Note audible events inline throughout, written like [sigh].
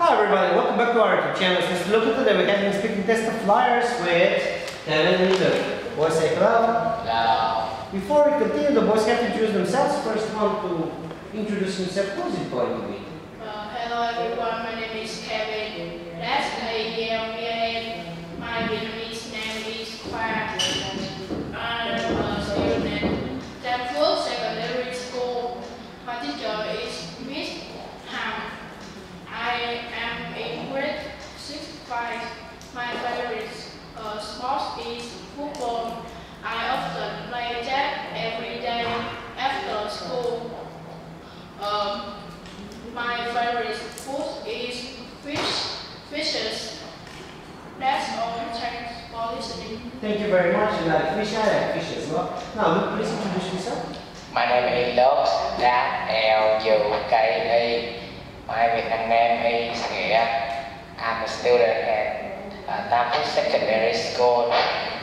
Hi everybody, welcome back to our YouTube channel. Since look at today, we're having a speaking test of flyers with Kelvin and Luke. Boys say hello. Hello. Before we continue, the boys have to introduce themselves. First one to introduce himself. Who's it going to be? Uh, hello everyone, my name is Kelvin. That's A-E-L-V-A-N. My Vietnamese name is Khoa. I'm a student at Phước Secondary School. My teacher is Miss Ham. I am in grade 6-5. My favorite uh, sport is football. I often play that every day after school. Um, my favorite food is fish, fishes. That's all. Thanks for listening. Thank you very much. You like fish, I like fish as well. Now, Luke, please introduce yourself. My name is Luke. That L U K E. My Vietnam name is Nghĩa. I'm a student at uh, Secondary School.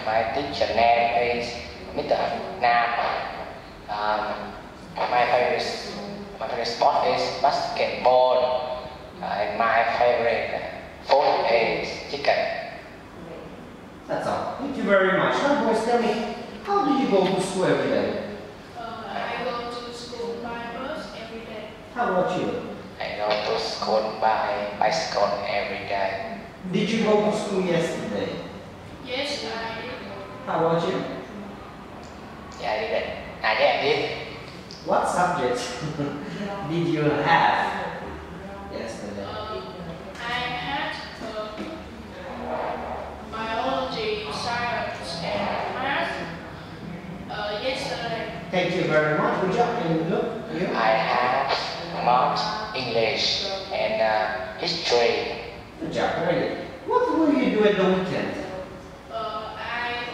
My teacher name is Mr. Nam. Um, my favorite my favorite sport is basketball. Uh, and my favorite food is chicken. That's all. Thank you very much. Now, boys, tell me, how do you go to school every day? Uh, I go to school by bus every day. How about you? I go to school by bicycle every day. Did you go to school yesterday? Yes, I did. How about you? Yeah, I did it. I did. What subjects [laughs] did you have yesterday? Uh, I had uh, biology, science, and math uh, yesterday. Thank you very much. Good job. And Luke, you. I have math, English, and uh, history. Good job. Very good. What will you do at the weekend? Uh, I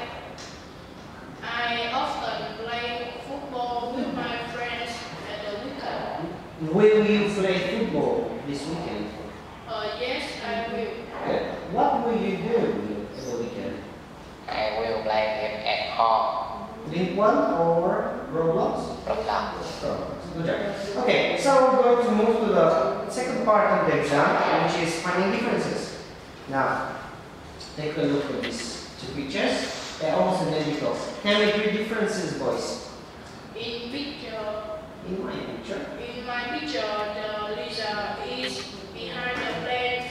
I often play football with my friends at the weekend. Will you play football this weekend? Uh, yes, I will. Good. What will you do at the weekend? I will play them at home. Link one or Roblox? Roblox. Roblox. Good job. Okay, so we're going to move to the second part of the exam, which is finding differences. Now, take a look at these two pictures. They're almost identical. Can we three differences, boys? In picture, In my picture. in my picture, the Lisa is behind the plane.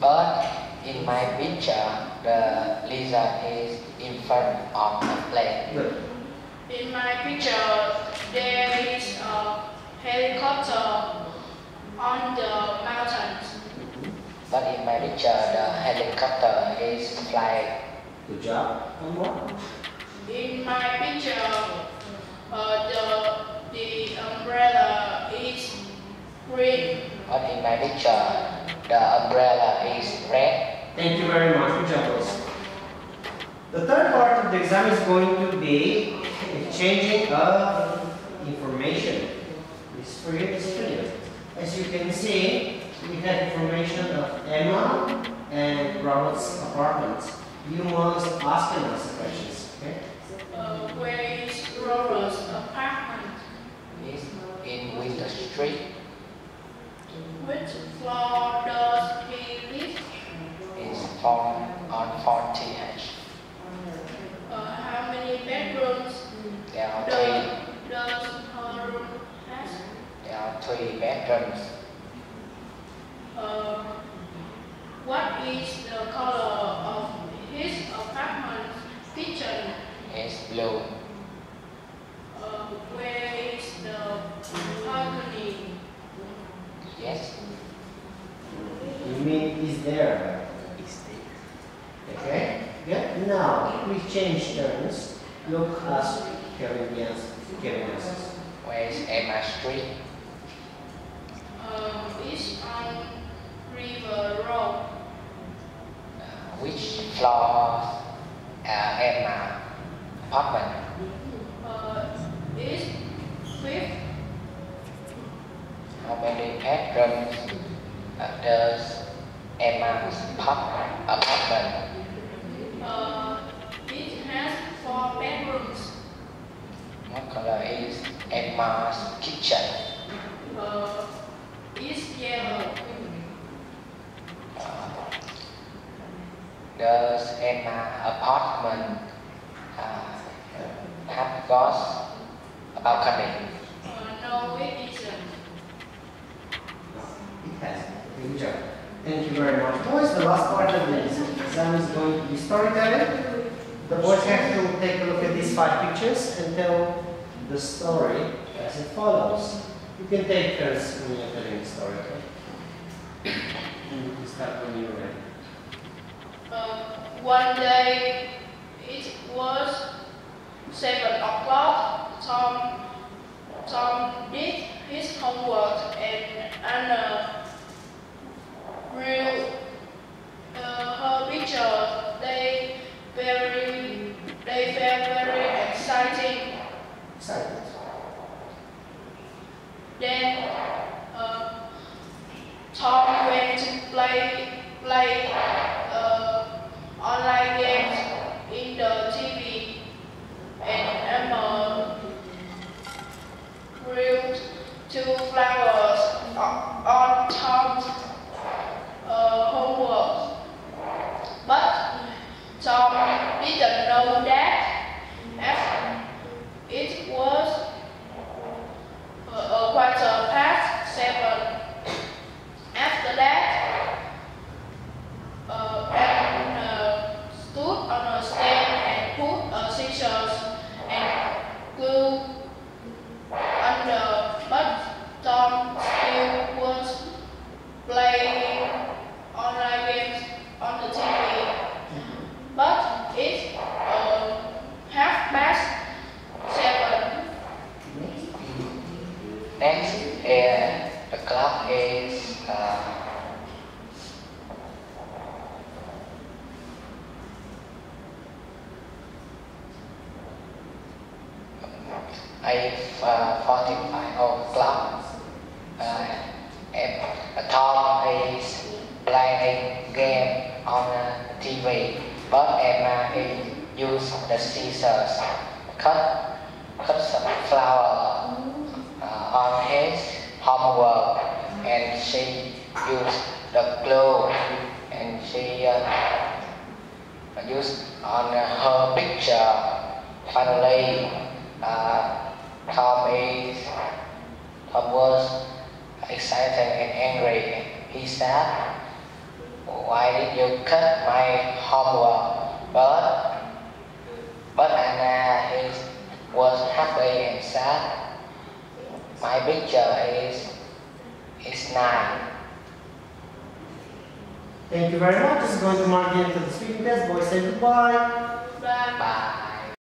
But in my picture, the lizard is in front of the plane. Good. In my picture, there is a helicopter on the mountains. But in my picture, the helicopter is flying. Good job. One more. In my picture, uh, the the umbrella is green. But in my picture, the umbrella is red. Thank you very much. Good job. The third part of the exam is going to be exchanging of information. This for you, this for you. As you can see, we have information of Emma and Robert's apartment. You must ask them us questions, okay? Uh, where is Rora's apartment? Is in Winter Street. Which floor does he live? Is found on 40H. Uh, how many bedrooms There are does, three. does her room have? There are three bedrooms. Uh, what is the color of his apartment kitchen? Is blue. Uh, where is the balcony? Yes. You mean is there? Is there? Okay? Good. Now, we change turns. Luke as Kelvin yes, Where is Emma Street? Um, is on River Road. Uh, which floor? Uh, Emma apartment. Uh, is fifth. How many bedrooms uh, does Emma's apartment? apartment? Uh, it has four bedrooms. What color is Emma's kitchen? Uh, is yellow. Uh, does Emma apartment uh, have glass a balcony? Uh, no, it isn't. It has. Good job. Thank you very much. Boys, the last part of the exam is going to be storytelling. The boys have to take a look at these five pictures and tell the story as it follows. You can take turns when you're telling the story, okay? And you can start when you're ready. Uh, one day, it was seven o'clock. Tom, Tom did his homework and Anna drew uh, her picture. They very, they felt very exciting. Excited. Then uh, Tom went to play play uh, online games in the TV, and Emma grew two flowers on, on Tom's uh, homework. But Tom didn't know that as it was uh, uh, quarter past seven. After that, uh, Anne uh, stood on a stand and put uh, scissors and glue under, but Tom still was playing online games on the TV. But it's uh, half past seven. Next, uh, the clock is uh, eight uh, forty-five o'clock. Uh, and Tom is playing game on the TV, but Emma is use the scissors cut cut some flower uh, on his homework and she used the glue and she uh, used on her picture. Finally, uh, Tom is Tom was excited and angry. He said, "Why did you cut my homework?" But but Anna is was happy and sad. My picture is is nine. Thank you very much. This is going to mark the end of the speaking test. Boys, say goodbye. Bye. Bye.